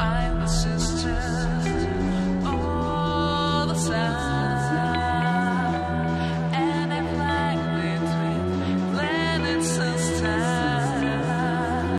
I'm